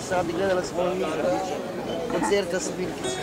do 11 sati, gledala smo Mira, koncerta sa Bilkicom.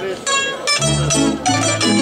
对。